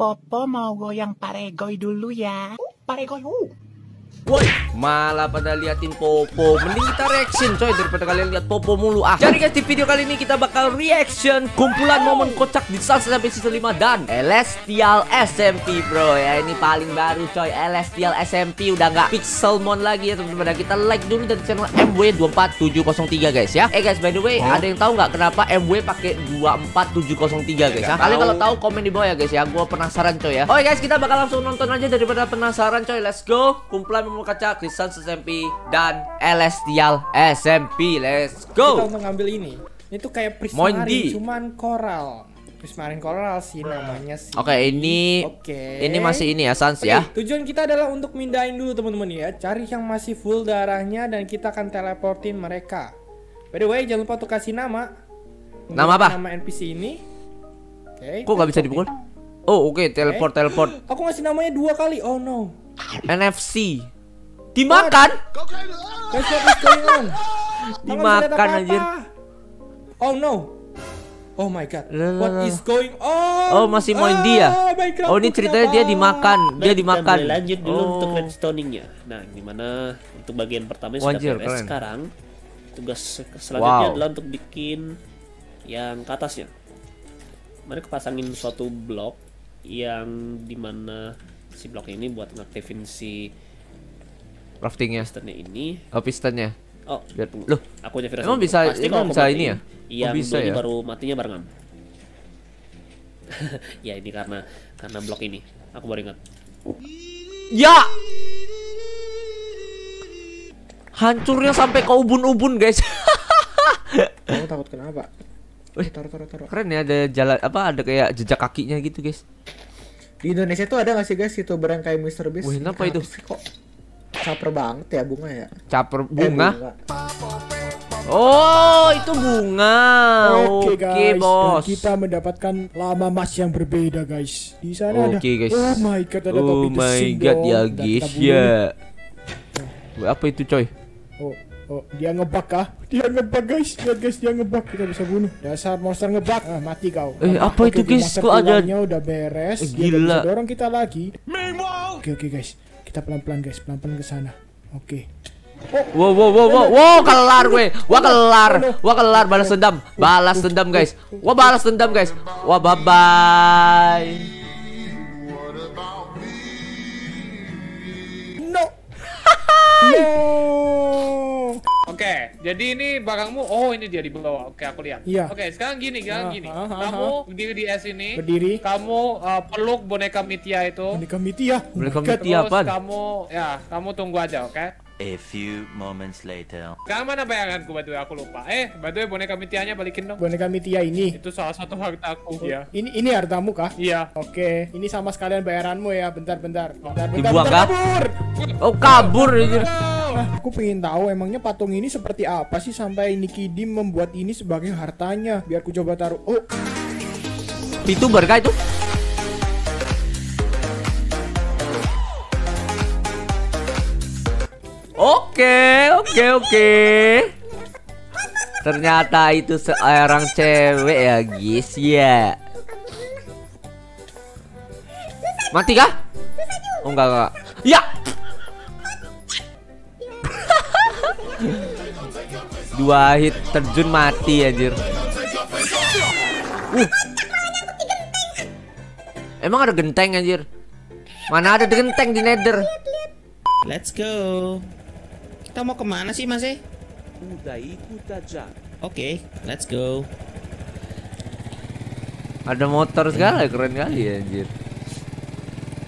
Popo mau goyang paregoy dulu ya. Paregoy, uh. Woi, malah pada liatin Popo. Mending kita reaction coy daripada kalian lihat Popo mulu ah. Jadi guys di video kali ini kita bakal reaction kumpulan momen kocak di Sunset sampai season 5 dan Celestial SMP bro ya ini paling baru coy Celestial SMP udah nggak Pixelmon lagi ya teman-teman. Kita like dulu dari channel MW24703 guys ya. Eh guys by the way ada yang tahu nggak kenapa MW pakai 24703 guys ya? Kalian kalau tahu komen di bawah ya guys ya. Gue penasaran coy ya. Oke guys kita bakal langsung nonton aja daripada penasaran coy. Let's go. Kumpulan momen kaca Krisan SMP dan Celestial SMP. Let's Kita go. untuk ngambil ini. Itu kayak prismarin, cuman koral. Prismarin koral sih namanya sih. Oke, ini Oke. ini masih ini ya Sans Oke, ya. Tujuan kita adalah untuk mindahin dulu teman-teman ya. Cari yang masih full darahnya dan kita akan teleportin mereka. By the way, jangan lupa untuk kasih nama. Nama apa? Nama NPC ini. Oke. Kok gak bisa dipukul? Oh, oke, teleport teleport. Aku ngasih namanya dua kali. Oh no. NFC. Dimakan? Guys, what is going on? Aku nggak bisa lihat Dimakan, anjir. Oh no. Oh my god. What is going on? Oh, masih ya? Ah, Minecraft Oh, ini ceritanya dia dimakan, dia dimakan. lanjut dulu Oh. untuk redstoning-nya. Nah, di mana untuk bagian pertama Wajir, sudah beres. keren. Sekarang tugas selanjutnya Wow. adalah untuk bikin yang ke atasnya. Mereka pasangin suatu blok yang di mana si blok ini buat ngaktifin si Craftingnya. pistonnya ini. Oh, pistonnya. Oh, Biar- loh, aku aja Firasat emang dulu. bisa- Pasti emang bisa ini ya? Yang Oh, bisa ya? baru matinya barengan. ya ini karena karena blok ini. Aku baru ingat. Ya. Hancurnya sampai ke ubun-ubun, guys. Kamu takut kenapa? Wih. Taruh, taruh, taruh. Keren ya ada jalan apa ada kayak jejak kakinya gitu, guys. Di Indonesia tuh ada gak sih guys youtuber yang kayak Mr. Beast? Wih, kenapa itu? sih kok caper banget ya bunga ya? Caper Eh, bunga. Oh, itu bunga. Oke, Oke guys, bos. dan kita mendapatkan lama emas yang berbeda guys. Di sana ada. Oke, guys. Oh my god, ada Oh my god dong. ya guys ya. Wih, Apa itu coy? Oh, oh, dia ngebug kah? Dia ngebug guys. Lihat guys, dia ngebug. Kita bisa bunuh. Dasar monster ngebug. Ah, mati kau. Eh, apa Oke, itu, guys? Kok ada- udah beres. Eh, Dia gila. bisa dorong kita lagi. Oke, oke guys. Kita pelan-pelan guys, pelan-pelan ke sana. Oke. Wow wow wow wow wow kelar gue. Wah kelar. Wah kelar balas dendam. Balas dendam guys. Wah balas dendam guys. Wah bye bye. No. Oke, jadi ini barangmu. Oh, ini dia di bawah. Oke, aku lihat. Iya. Oke, sekarang gini, sekarang Ah, gini. ah, ah, kamu berdiri di es ini. Berdiri. Kamu uh, peluk boneka Mitya itu. Boneka Oh God. Mitya. Terus apaan? kamu, ya, kamu tunggu aja, oke? A few moments later. Sekarang mana bayanganku, way? Aku lupa. Eh, way, boneka Mityanya balikin dong. Boneka Mitia ini. Itu salah satu harta aku, ya. Ini ini hartamu kah? Iya. Oke, ini sama sekalian bayaranmu ya. Bentar, bentar. Bentar, bentar, Dibuang bentar, kah? kabur. Oh kabur. Ah, aku pengen tahu emangnya patung ini seperti apa sih sampai Nicky Dim membuat ini sebagai hartanya. Biar ku coba taruh. Oh, VTuber kah itu? Oke, oke, oke. Ternyata itu seorang cewek ya, guys. Ya. Mati kah? Oh enggak, enggak. Ya. Dua hit terjun mati anjir. Uh. Emang ada genteng anjir? Mana ada genteng di Nether? Let's go. Kita mau ke mana sih Mas? eh? Oke, let's go. Ada motor segala keren kali ya anjir.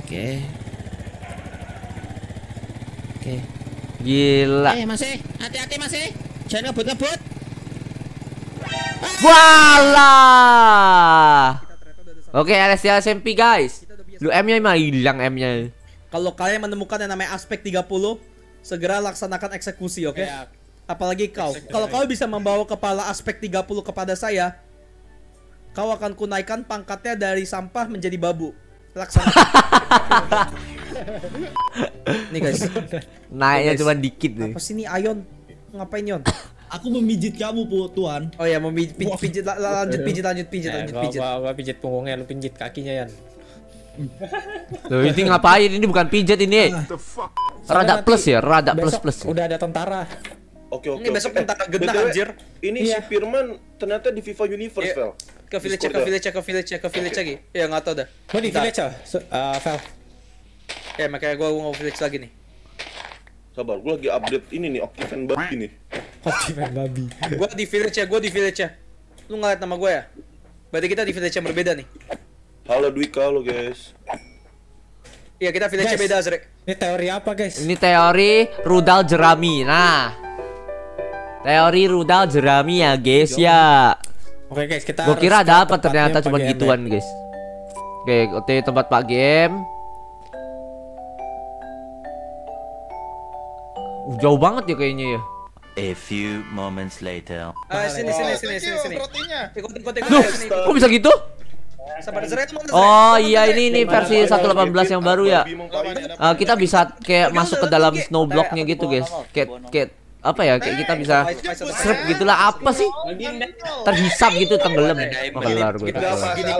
Oke. Oke. Gila. Eh Mas, eh, hati-hati Mas. Jangan ngebut-ngebut. Walah. Oke, LSD SMP guys. Lu M-nya mah hilang M-nya. Kalau kalian menemukan yang namanya aspek 30, segera laksanakan eksekusi, oke? Ya. Apalagi kau. Kalau kau bisa membawa kepala aspek 30 kepada saya, kau akan kunaikan pangkatnya dari sampah menjadi babu. Laksanakan. Nih guys, Naiknya cuma dikit nih. apa sih nih Ayon? Ngapain Yon? Aku memijit kamu, Bu, Tuan. Oh ya, mau pijit, pijit, la- la- lanjut pijit, lanjut pijit, Eh, lanjut gua, pijit. gua, gua pijit punggungnya, lu pijit kakinya, Yan. Loh, ini ngapain? Ini bukan pijat ini. Rada plus nanti ya, rada plus besok plus. Udah ada tentara. Oke oke. Ini besok oke. tentara Eh, genah, anjir. Ini Iya. si Firman ternyata di FIFA Universe, Iya. Vel. Ke village, ke village, ke village, ke village lagi. Ya nggak tahu dah. Lo di village ya? Eh, Vel. Ya makanya gue mau village lagi nih. Sabar, gue lagi update ini nih, Octavian babi nih. Optimen babi. Gue di village ya, gue di village ya. Lu ngeliat nama gue ya? Berarti kita di village yang berbeda nih. Halo Dwika, halo guys. Iya kita village Guys. beda Azrek. Ini teori apa guys? Ini teori rudal jerami. Nah. Teori rudal jerami ya, guys ya. Oke guys, kita Gue kira dapat ternyata cuma gituan, ya. guys. Oke, oke tempat Pak Game. Jauh banget ya kayaknya ya. A few moments later. Ah sini sini sini sini sini. Rotinya. Ikut ikut ikut Duh, sini. kok bisa gitu? Oh iya ini ini versi 118 yang baru ya. Eh, kita bisa kayak masuk ke dalam snow blocknya gitu guys. Kayak kayak apa ya? Kayak kita bisa serp gitulah apa sih? Terhisap gitu tenggelam. Kelar gue. Guys, gitu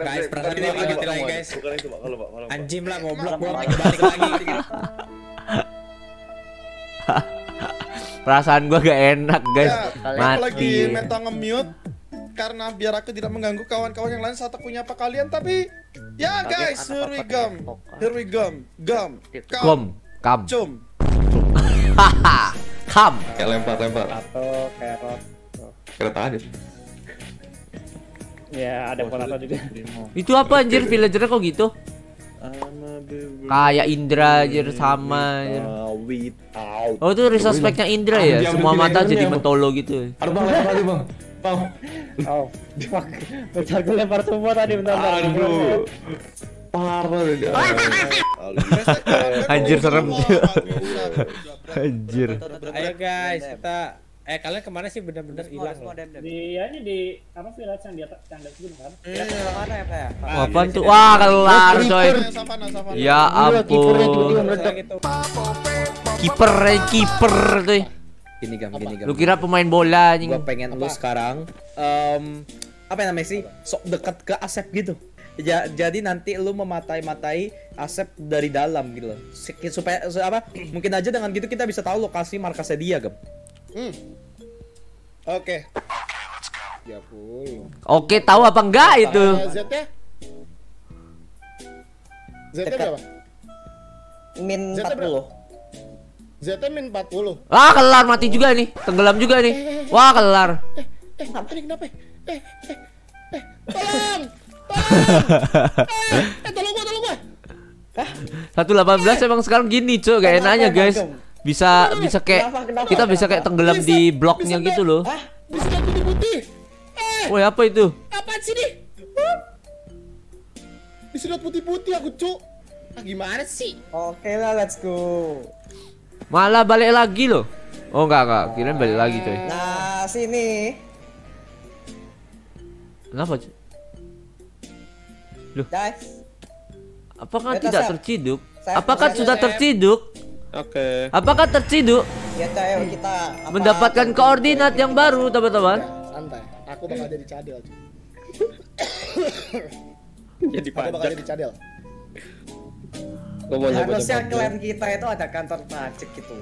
guys. Bukan itu, Pak. Kalau Pak, kalau Pak. Anjim lah goblok gua balik lagi. Perasaan gua gak enak guys. Lagi Mati. meta nge-mute karena biar aku tidak mengganggu kawan-kawan yang lain saat aku nyapa kalian tapi ya guys here we go here we go gum Kom, kam, cum kam. Kayak lempar-lempar. Atau carrot. Kereta aja. Ya, ada potato juga. Itu apa anjir villagernya kok gitu? Kayak Indra anjir sama. anjir. Without. Oh itu resuspeknya Indra ya, semua mata jadi mentolo gitu. Aduh bang, lempar lagi bang. Bang. Oh, fuck. Bentar gue lempar semua tadi bentar. bentar. Aduh. Parah deh. Anjir serem. Anjir. Ayo guys, kita eh kalian ke mana sih bener-bener hilang. Di ya ini di apa village yang di atas yang di atas gunung kan? Apaan tuh? Wah kelar coy. Ya ampun. gitu. Kiper, eh, kiper tuh. Gini gam, gini gam. Lu kira pemain bola anjing. Gua pengen lu sekarang em apa namanya sih? Sok dekat ke Asep gitu. Ja- jadi nanti lu mematai-matai Asep dari dalam gitu loh. Supaya su- apa? Mungkin aja dengan gitu kita bisa tahu lokasi markasnya dia, Gem. Oke. Ya puluh Oke, tahu apa enggak itu? Z nya Z nya berapa? Min Z nya berapa? Z nya min 40 Ah, kelar mati juga nih. Tenggelam juga nih. Wah, kelar. eh kenapa nih kenapa? Eh eh eh tolong! Eh tolong gua tolong gua! 118 emang sekarang gini, cuy. Gak enaknya, guys. Bisa bisa kayak kita bisa kayak tenggelam di bloknya gitu loh. bisa putih putih eh Woi, apa itu? apaan sih nih disedot putih-putih aku cuk ah gimana sih Oke lah, let's go. Malah balik lagi loh. Oh, enggak, enggak. Kirain balik lagi, coy. Nah, sini. Kenapa, cuy? Guys. Apakah Beta, tidak terciduk? Sep, Apakah sudah terciduk? Oke. Apakah terciduk? Ya, ayo kita Mendapatkan koordinat yang baru, teman-teman. santai aku bakal jadi cadel cuy Jadi aku bakal jadi cadel Gua mau nyoba Harusnya klan kita itu ada kantor pajak gitu.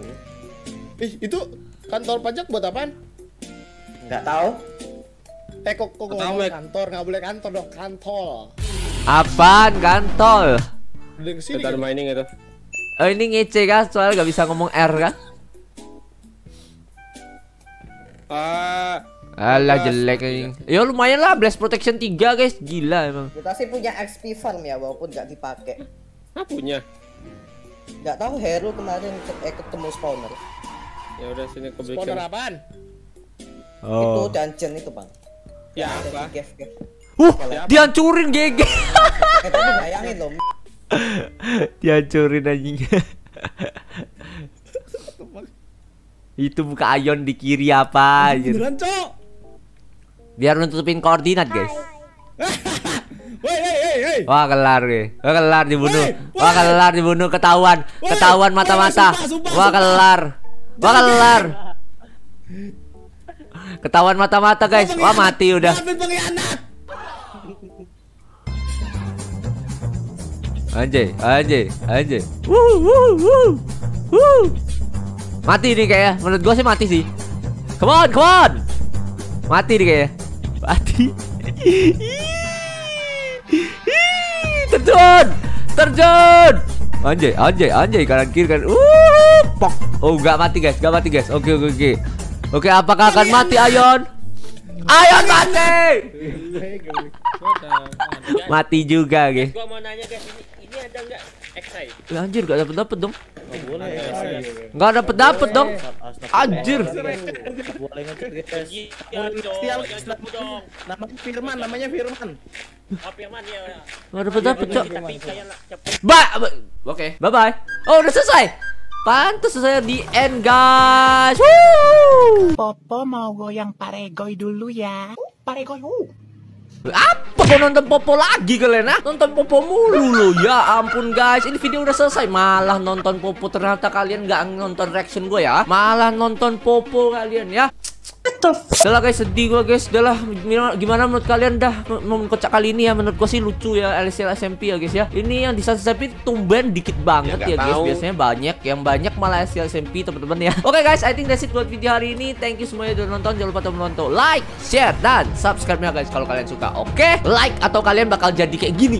ih itu kantor pajak buat apaan Nggak tahu. eh kok kok ngomong kantor nggak boleh kantor dong kantor Apaan kantol? udah ke sini Bentar mining itu. Oh ini ngece kan, soalnya gak bisa ngomong R kan? Ah. Alah jelek anjing. Ya lumayan lah Blast Protection 3 guys, gila emang. Kita sih punya XP farm ya walaupun nggak dipakai. Ah punya. Nggak tahu Hero kemarin ke- eh, ketemu spawner. Ya udah sini ke spawner apaan Itu Oh. dungeon itu bang. Ya apa? cave. Uh, dihancurin GG. Eh tapi bayangin loh. Dihancurin anjing. Itu buka Ion di kiri apa anjir. cok Biar nutupin koordinat, guys. woi hei hei hei Wah, kelar nih. Wah, kelar dibunuh. Wah, kelar dibunuh ketahuan. Ketahuan mata-mata. Wah, kelar. Wah, kelar. Ketahuan mata-mata, guys. Wah, mati udah. Anjay, anjay, anjay. Wuh, wuh, wuh. Wuh. Mati nih kayaknya. Menurut gua sih mati sih. Come on, come on. Mati nih kayaknya. Mati. Terjun. Terjun. Anjay, anjay, anjay kanan kiri kan. Uh, pok. Oh, enggak mati guys, enggak mati guys. Oke, oke, oke. Oke, apakah akan mati Ayon? Ayon mati. mati juga, guys. Gua mau nanya guys, ini, ini ada nggak XI? Ya, anjir, gak dapet dapet dong. boleh. Nggak dapet dapet dong. Anjir. Boleh. Iya. Namanya Firman, namanya Firman. Oh, Firman ya. Nggak dapet dapet cok. Kayak lah, cepet. Ba, oke, bye bye. Oh, udah selesai. Pantas selesai di end guys. Woo! Popo mau goyang paregoy dulu ya. Paregoy, uh. Apa kau nonton Popo lagi kalian ah? Nonton Popo mulu lo. Ya ampun guys. Ini video udah selesai. Malah nonton Popo Ternyata kalian nggak nonton reaction gue ya. Malah nonton Popo kalian ya Udah lah guys sedih gue guys. Udah lah gimana, menurut kalian dah? Momen kocak kali ini ya Menurut gue sih lucu ya LCL SMP ya guys ya. Ini yang di Sunset SMP tumben dikit banget ya, Ya, guys. tahu. Biasanya banyak Yang banyak malah LCL SMP teman-teman ya. Oke guys I think that's it buat video hari ini. Thank you semuanya udah nonton. Jangan lupa teman nonton Like, share, dan subscribe ya guys Kalau kalian suka. Oke Like atau kalian bakal jadi kayak gini